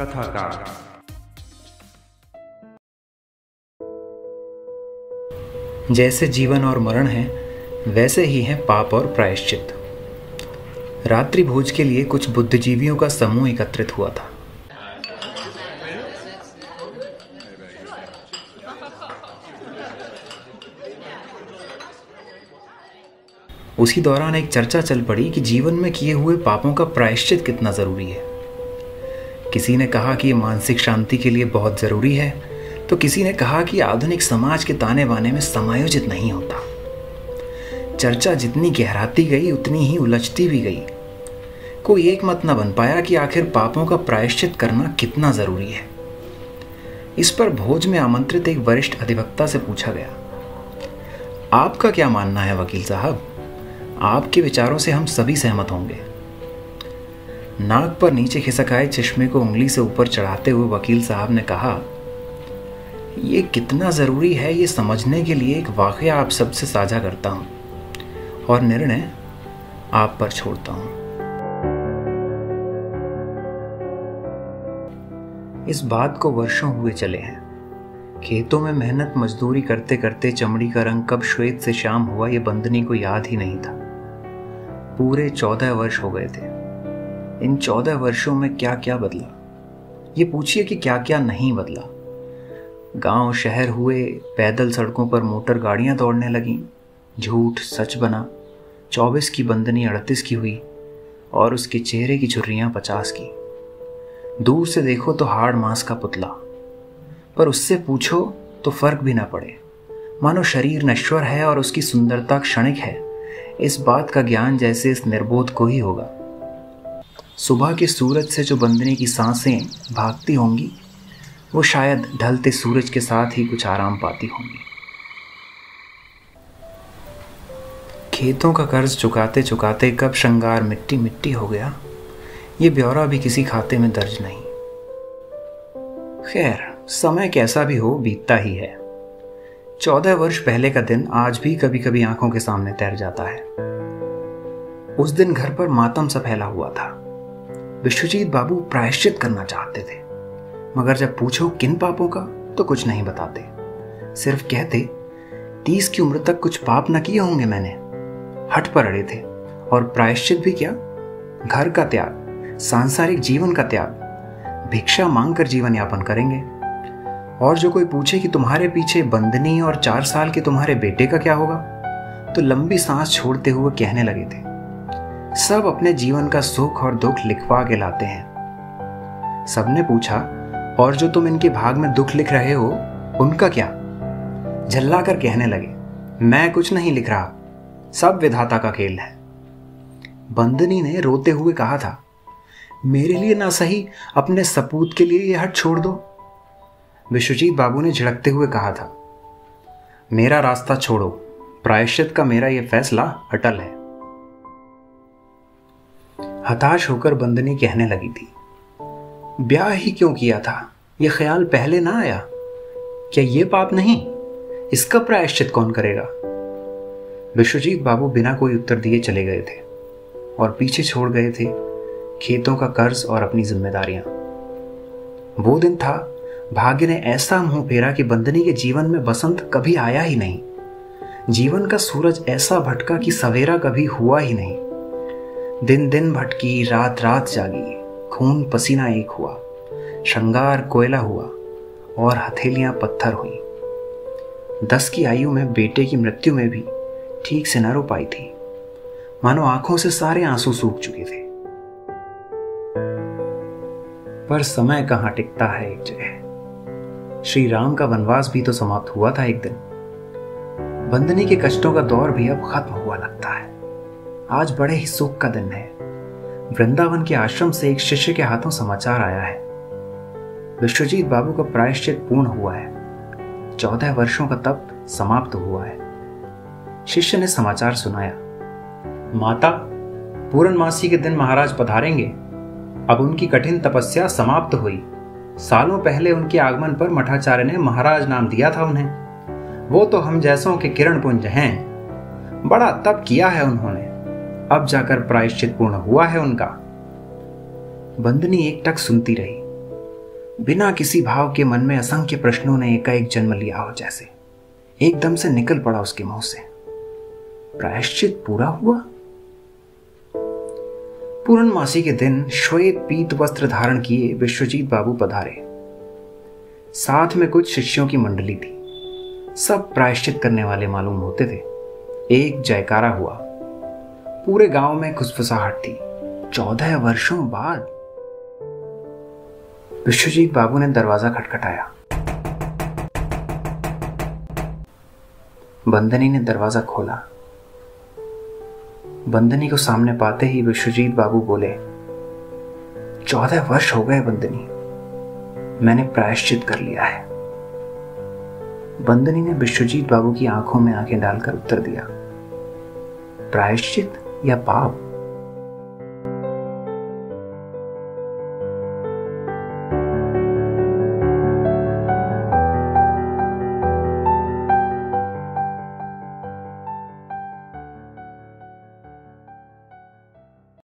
कथाकार। जैसे जीवन और मरण है, वैसे ही है पाप और प्रायश्चित। रात्रि भोज के लिए कुछ बुद्धिजीवियों का समूह एकत्रित हुआ था। उसी दौरान एक चर्चा चल पड़ी कि जीवन में किए हुए पापों का प्रायश्चित कितना ज़रूरी है। किसी ने कहा कि मानसिक शांति के लिए बहुत ज़रूरी है तो किसी ने कहा कि आधुनिक समाज के ताने बाने में समायोजित नहीं होता। चर्चा जितनी गहराती गई, उतनी ही उलझती भी गई। कोई एक मत न बन पाया कि आखिर पापों का प्रायश्चित करना कितना ज़रूरी है। इस पर भोज में आमंत्रित एक वरिष्ठ अधिवक्ता से पूछा गया, आपका क्या मानना है वकील साहब? आपके विचारों से हम सभी सहमत होंगे। नाक पर नीचे खिसक आए चश्मे को उंगली से ऊपर चढ़ाते हुए वकील साहब ने कहा यह कितना ज़रूरी है ये समझने के लिए एक वाक़ आप सबसे साझा करता हूँ और निर्णय आप पर छोड़ता हूँ। इस बात को वर्षों हुए चले हैं। खेतों में मेहनत मजदूरी करते करते चमड़ी का रंग कब श्वेत से शाम हुआ ये बंदनी को याद ही नहीं था। पूरे चौदह वर्ष हो गए थे। इन चौदह वर्षों में क्या क्या बदला? ये पूछिए कि क्या क्या नहीं बदला। गाँव, शहर हुए, पैदल सड़कों पर मोटर गाड़ियाँ दौड़ने लगीं, झूठ सच बना, चौबीस की बंदनी अड़तीस की हुई, और उसके चेहरे की झुर्रियाँ पचास की। दूर से देखो तो हाड़ मांस का पुतला। पर उससे पूछो तो फ़र्क भी ना पड़े। मानो शरीर नश्वर है और उसकी सुंदरता क्षणिक है। इस बात का ज्ञान जैसे इस निर्बोध को ही होगा। सुबह के सूरज से जो बंदने की साँसें भागती होंगी, वो शायद ढलते सूरज के साथ ही कुछ आराम पाती होंगी। खेतों का कर्ज चुकाते चुकाते कब श्रृंगार मिट्टी मिट्टी हो गया, ये ब्यौरा भी किसी खाते में दर्ज नहीं। खैर, समय कैसा भी हो, बीतता ही है। चौदह वर्ष पहले का दिन आज भी कभी कभी आँखों के सामने तैर जाता है। उस दिन घर पर मातम सा फैला हुआ था। विश्वजीत बाबू प्रायश्चित करना चाहते थे। मगर जब पूछो किन पापों का तो कुछ नहीं बताते। सिर्फ़ कहते, तीस की उम्र तक कुछ पाप न किए होंगे मैंने। हट पर अड़े थे। और प्रायश्चित भी क्या। घर का त्याग, सांसारिक जीवन का त्याग, भिक्षा मांग कर जीवन यापन करेंगे। और जो कोई पूछे कि तुम्हारे पीछे बंदनी और चार साल के तुम्हारे बेटे का क्या होगा तो लंबी सांस छोड़ते हुए कहने लगे थे। सब अपने जीवन का सुख और दुख लिखवा के लाते हैं। सबने पूछा, और जो तुम इनके भाग में दुख लिख रहे हो, उनका क्या? झल्ला कर कहने लगे, मैं कुछ नहीं लिख रहा। सब विधाता का खेल है। बंदनी ने रोते हुए कहा था, मेरे लिए ना सही, अपने सपूत के लिए यह हट छोड़ दो। विश्वजीत बाबू ने झिड़कते हुए कहा था, मेरा रास्ता छोड़ो। प्रायश्चित का मेरा यह फैसला अटल है। हताश होकर बंदनी कहने लगी थी, ब्याह ही क्यों किया था? यह ख्याल पहले ना आया? क्या यह पाप नहीं? इसका प्रायश्चित कौन करेगा? विश्वजीत बाबू बिना कोई उत्तर दिए चले गए थे और पीछे छोड़ गए थे खेतों का कर्ज और अपनी जिम्मेदारियाँ। वो दिन था, भाग्य ने ऐसा मुँह फेरा कि बंदनी के जीवन में बसंत कभी आया ही नहीं। जीवन का सूरज ऐसा भटका कि सवेरा कभी हुआ ही नहीं। दिन दिन भटकी रात रात जागी, खून पसीना एक हुआ, श्रृंगार कोयला हुआ और हथेलियाँ पत्थर हुई। दस की आयु में बेटे की मृत्यु में भी ठीक से न रो पाई थी। मानो आँखों से सारे आँसू सूख चुके थे। पर समय कहाँ टिकता है एक जगह? श्री राम का वनवास भी तो समाप्त हुआ था एक दिन। बंदनी के कष्टों का दौर भी अब खत्म हुआ लगता है। आज बड़े ही सुख का दिन है। वृंदावन के आश्रम से एक शिष्य के हाथों समाचार आया है। विश्वजीत बाबू का प्रायश्चित पूर्ण हुआ है। चौदह वर्षों का तप समाप्त हुआ है। शिष्य ने समाचार सुनाया, माता पूर्णमासी के दिन महाराज पधारेंगे। अब उनकी कठिन तपस्या समाप्त हुई। सालों पहले उनके आगमन पर मठाचार्य ने महाराज नाम दिया था उन्हें। वो तो हम जैसों के किरण पुंज हैं। बड़ा तप किया है उन्होंने। अब जाकर प्रायश्चित पूर्ण हुआ है उनका। बंदनी एक टक सुनती रही। बिना किसी भाव के मन में असंख्य प्रश्नों ने एकाएक जन्म लिया हो जैसे। एकदम से निकल पड़ा उसके मुँह से। प्रायश्चित पूरा हुआ? पूर्णमासी के दिन श्वेत पीत वस्त्र धारण किए विश्वजीत बाबू पधारे। साथ में कुछ शिष्यों की मंडली थी। सब प्रायश्चित करने वाले मालूम होते थे। एक जयकारा हुआ। पूरे गाँव में खुशफुसाहट थी। चौदह वर्षों बाद विश्वजीत बाबू ने दरवाज़ा खटखटाया। बंदनी ने दरवाज़ा खोला। बंदनी को सामने पाते ही विश्वजीत बाबू बोले, चौदह वर्ष हो गए बंदनी, मैंने प्रायश्चित कर लिया है। बंदनी ने विश्वजीत बाबू की आँखों में आँखें डालकर उत्तर दिया, प्रायश्चित? या पाप